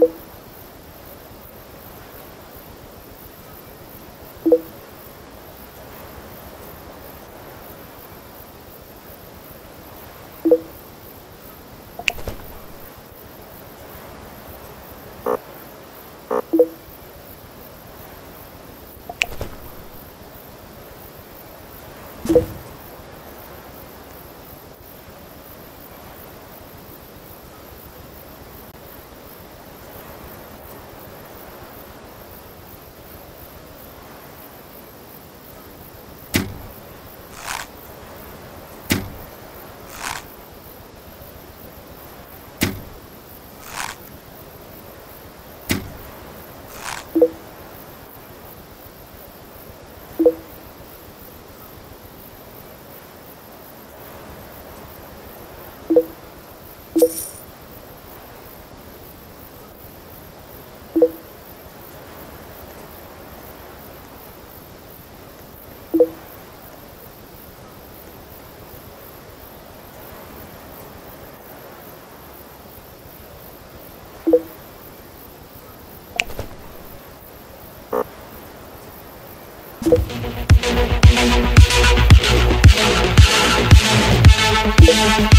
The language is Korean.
you Thank you.